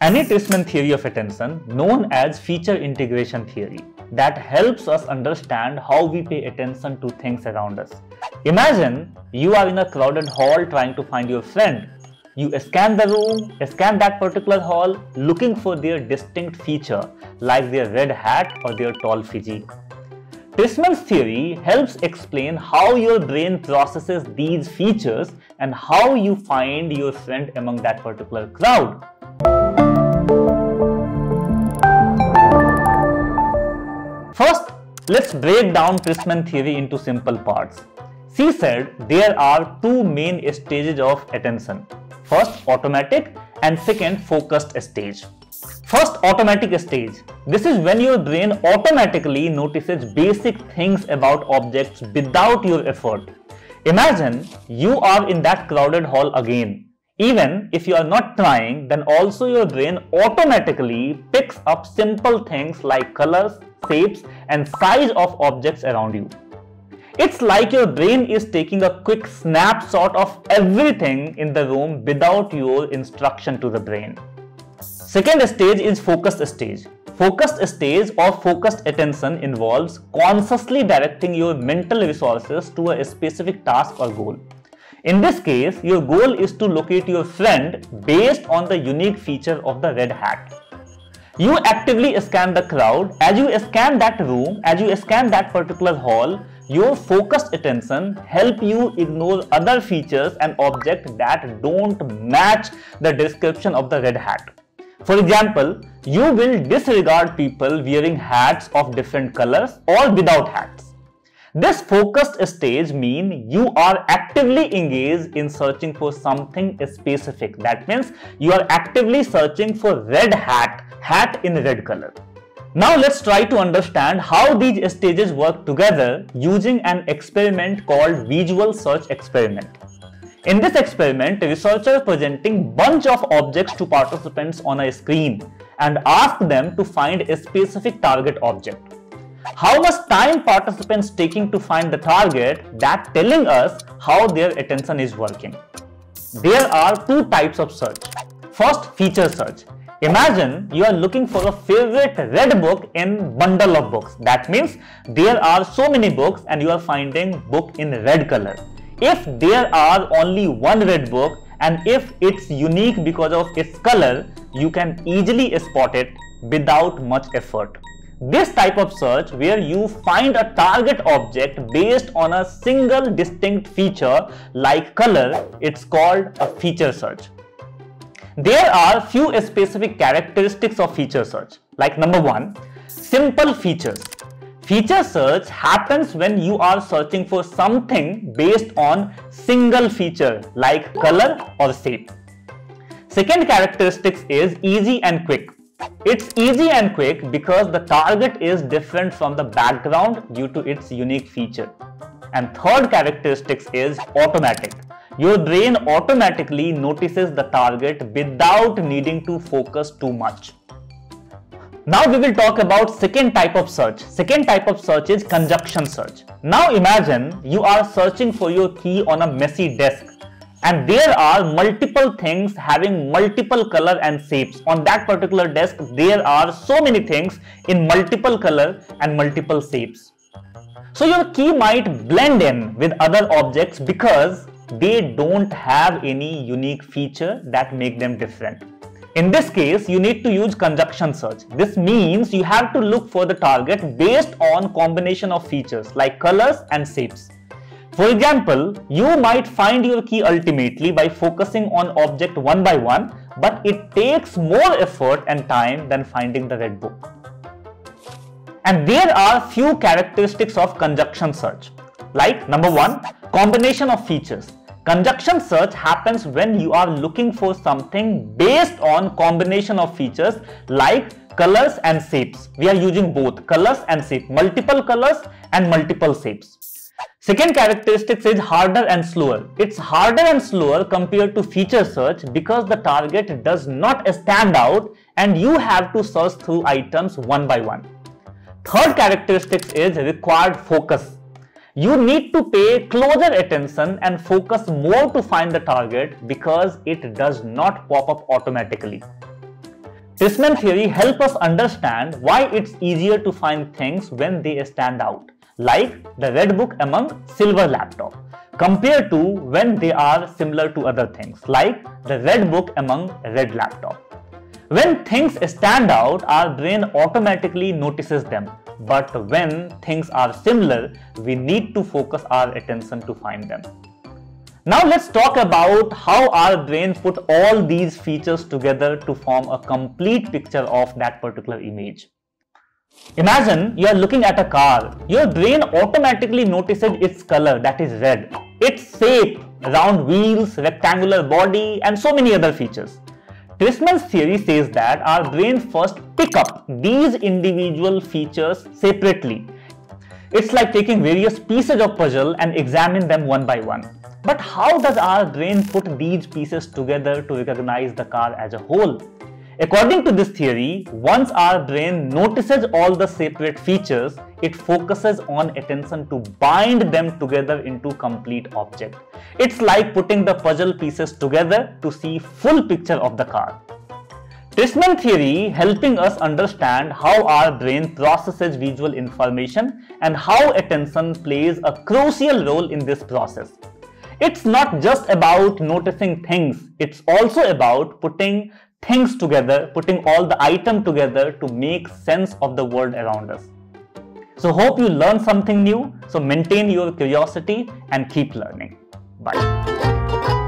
Annie-Treisman theory of attention, known as feature integration theory, that helps us understand how we pay attention to things around us. Imagine you are in a crowded hall trying to find your friend. You scan the room, scan that particular hall, looking for their distinct feature like their red hat or their tall physique. Treisman's theory helps explain how your brain processes these features and how you find your friend among that particular crowd. Let's break down Treisman theory into simple parts. She said there are two main stages of attention. First, automatic and second, focused stage. First, automatic stage. This is when your brain automatically notices basic things about objects without your effort. Imagine you are in that crowded hall again even if you are not trying, then also your brain automatically picks up simple things like colors, shapes and size of objects around you. It's like your brain is taking a quick snapshot of everything in the room without your instruction to the brain. Second stage is focused stage. Focused stage or focused attention involves consciously directing your mental resources to a specific task or goal. In this case, your goal is to locate your friend based on the unique feature of the red hat. You actively scan the crowd. As you scan that room, as you scan that particular hall, your focused attention help you ignore other features and objects that don't match the description of the red hat. For example, you will disregard people wearing hats of different colors or without hats. This focused stage mean you are actively engaged in searching for something specific. That means you are actively searching for red hat, hat in red color. Now let's try to understand how these stages work together using an experiment called visual search experiment. In this experiment, researchers presenting bunch of objects to participants on a screen and ask them to find a specific target object. How much time participants taking to find the target that telling us how their attention is working. There are two types of search. First, feature search. Imagine you are looking for a favorite red book in bundle of books. That means there are so many books and you are finding book in red color. If there are only one red book and if it's unique because of its color, you can easily spot it without much effort. This type of search where you find a target object based on a single distinct feature like color, it's called a feature search. There are few specific characteristics of feature search like number one, simple features. Feature search happens when you are searching for something based on single feature like color or shape. Second characteristics is easy and quick. It's easy and quick because the target is different from the background due to its unique feature. And third characteristics is automatic. Your brain automatically notices the target without needing to focus too much. Now we will talk about second type of search. Second type of search is conjunction search. Now imagine you are searching for your key on a messy desk and there are multiple things having multiple color and shapes. On that particular desk there are so many things in multiple color and multiple shapes. So your key might blend in with other objects because they don't have any unique feature that make them different. In this case you need to use conjunction search. This means you have to look for the target based on combination of features like colors and shapes for example, you might find your key ultimately by focusing on object one by one, but it takes more effort and time than finding the red book. And there are few characteristics of conjunction search. Like number one, combination of features. Conjunction search happens when you are looking for something based on combination of features like colors and shapes. We are using both colors and shape, multiple colors and multiple shapes. Second characteristic is harder and slower. It's harder and slower compared to feature search because the target does not stand out and you have to search through items one by one. Third characteristic is required focus. You need to pay closer attention and focus more to find the target because it does not pop up automatically. Treisman theory help us understand why it's easier to find things when they stand out, like the red book among silver laptop, compared to when they are similar to other things, like the red book among red laptop. When things stand out, our brain automatically notices them. But when things are similar, we need to focus our attention to find them. Now let's talk about how our brain put all these features together to form a complete picture of that particular image. Imagine you are looking at a car. Your brain automatically notices its color that is red, its shape, round wheels, rectangular body and so many other features. Treisman's theory says that our brain first pick up these individual features separately. It's like taking various pieces of puzzle and examine them one by one. But how does our brain put these pieces together to recognize the car as a whole? According to this theory, once our brain notices all the separate features, it focuses on attention to bind them together into complete object. It's like putting the puzzle pieces together to see full picture of the car. Treisman theory helping us understand how our brain processes visual information and how attention plays a crucial role in this process. It's not just about noticing things, it's also about putting things together, putting all the item together to make sense of the world around us. So hope you learned something new. So maintain your curiosity and keep learning. Bye.